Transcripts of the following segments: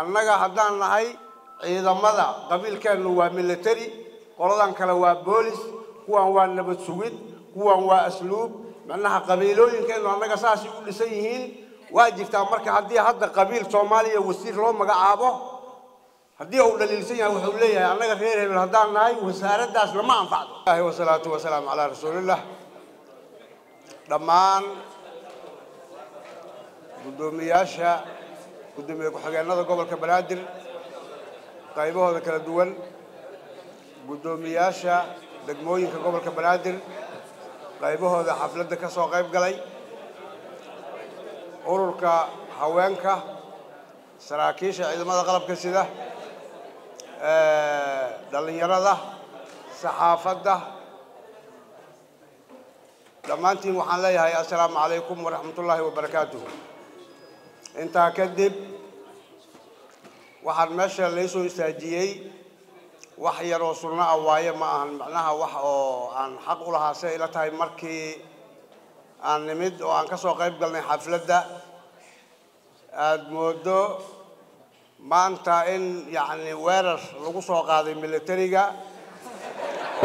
annaga haddaan nahay ciidamada. Qabiilkeennu waa military qoladan kale waa boolis kuwan waa nabad sugid kuwan waa asluub. Macnaha qabiilooyinkeennu annaga saasay u dhisan yihiin. Waa jirtaa marka haddii hadda qabiil soomaaliya wasiir loo magacaabo haddii uu dhaliilsan yahay wuxuu leeyahay annaga reer hebel haddaan nahay wasaaraddaas lama anfacdo. Ilahi wasalaatu wasalaamu calaa rasuulillah. Dhammaan guddoomiyaasha guddoomiye ku-xigeenada gobolka banaadir qaybahooda kala duwan guddoomiyaasha degmooyinka gobolka banaadir qaybahooda xafladda ka soo qayb galay ururka haweenka saraakiisha ciidamada qalabka sida dhallinyarada saxaafadda. Dhammaantiin waxaan leeyahay assalaamu calaykum waraxmatullaahi wabarakaatuh intaa kadib waxaan meesha laysoo istaajiyey wax yaroo sunno ah waaye ma ahan macnaha wax oo aan xaq u lahaa siday ila tahay markii aan nimid oo aan ka soo qayb galnay xafladda. Aada moodo maanta in yacni weerar lagu soo qaaday militariga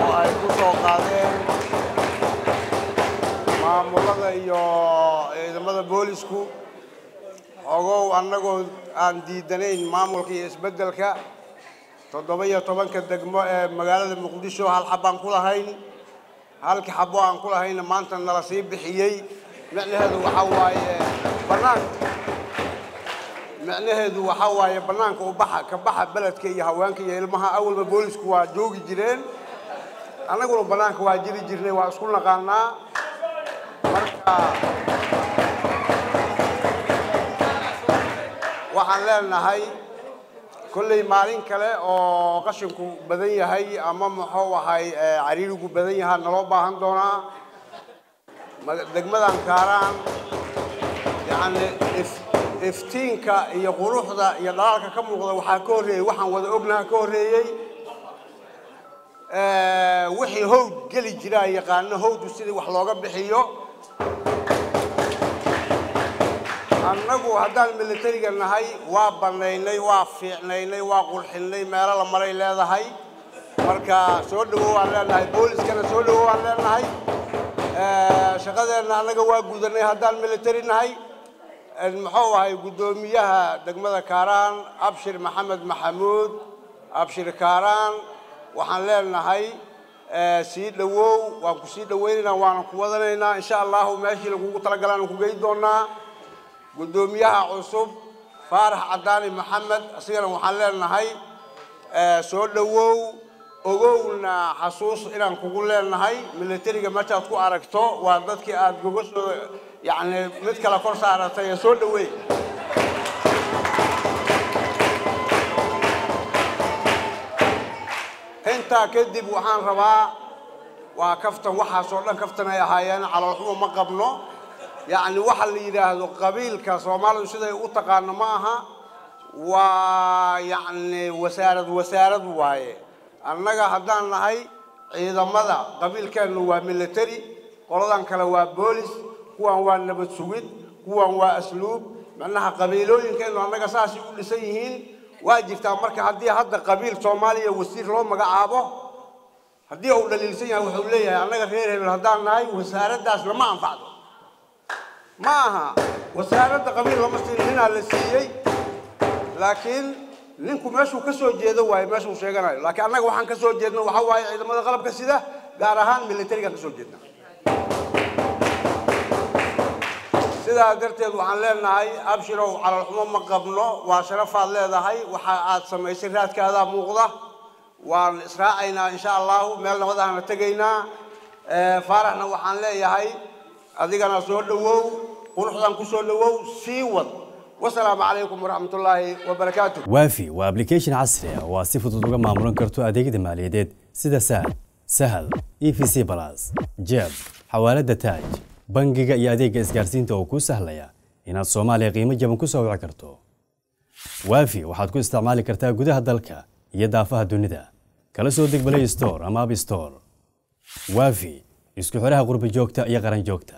oo ay ku soo qaadeen maamulada iyo ciidamada boolisku ogow annagoo aan diidanayn maamulka iyo isbeddelka. Toddoba iyo tobanka degmo ee magaalada muqdisho hal xabaan ku lahayn. Halkii xabo aan ku lahayna maanta nala sii bixiyey. Micnaheedu waxaa waaye bannaanka micnaheedu waxaa waaye bannaanka u baxa ka baxa beledka iyo haweenka iyo ilmaha. Awalba boolisku waa joogi jireen. Annaguna bannaanka waa jiri jirnay waa isku naqaanaa. Marka waxaan leenahay kolley maalin kale oo qashinku badan yahay ama muxuu ahay cariirigu badan yahaa naloo baahan doonaa. Degmadan kaaraan yacni iftiinka iyo quruxda iyo dhalaalka ka muuqda waxaa ka horreeyey waxaan wada ognaha ka horreeyey wixii howd geli jiraa yaqaano howdu sidii wax looga bixiyo annagu haddaan militariga nahay waa bannaynay waa fiicnaynay waa qurxinnay meelo la maray leedahay. Marka soo dhawow aan leenahay booliskana soo dhawow aan leenahay. Shaqadeenna annaga waa gudanay haddaan militari nahay. Muxuu ahay guddoomiyaha degmada kaaraan abshir maxamed maxamuud abshir kaaraan waxaan leenahay. Sii dhawow waan ku sii dhawaynaynaa waana ku wadanaynaa. Insha allahu meeshii lagugu talagalaan ku gey doonaa guddoomiyaha cusub faarax cadaani maxamed asigana waxaan leenahay soo dhawow ogowna xasuus inaan kugu leenahay. Militariga meeshaad ku aragto waa dadkii aada gogashooda yacni mid kale kor saaratay soo dhaweey intaa kadib waxaan rabaa waa kaftan waxaasoo dhan kaftan ay ahaayeen caloolxumo ma qabno yacni waxa la yidhaahdo qabiilka soomaalidu siday u taqaano ma aha. Waa yacni wasaarad wasaarad waaye. Annaga haddaan nahay ciidamada qabiilkeennu waa military qoladan kale waa boolis kuwan waa nabad sugid kuwan waa asluub. Macnaha qabiilooyinkeennu annaga saasay u dhisan yihiin. Waa jirtaa marka haddii hadda qabiil soomaaliya wasiir loo magacaabo haddii uu dhaliilsan yahay wuxuu leeyahay annaga reer hebel haddaan nahay wasaaraddaas lama anfacdo ma aha wasaaradda qabiil lama siin la siiyey laakiin ninku meeshuu ka soo jeedo waaye meeshuu sheeganayo. Laakiin annaga waxaan ka soo jeedna waxaa waaye ciidamada qalabka sida gaar ahaan militarigaan ka soo jeedna. Sidaa darteed waxaan leenahay abshirow calalxumo ma qabno waa sharafaad leedahay waxa aad samaysay raadkaadaa muuqda. Waan israacaynaa insha allahu meel nabad ahna tegaynaa. Faaraxna waxaan leeyahay adigana soo dhawow quruxdan ku soo dhawow sii wad. Wasalaamu calaykum waraxmatullaahi wabarakaatu waafi waa application casri ah oo aad si fudud uga maamulan karto adeegyada maaliyadeed sida sahal sahal e v c balas jeeb xawaalada taaj bangiga iyo adeegga isgaarsiinta oo kuu sahlaya inaad soomaaliya qiimo jaban ku soo wici karto. Waafi waxaad ku isticmaali kartaa gudaha dalka iyo daafaha dunida. Kala soo deg play store ama app store. Waafi isku xidhaha qurbi joogta iyo qaran joogta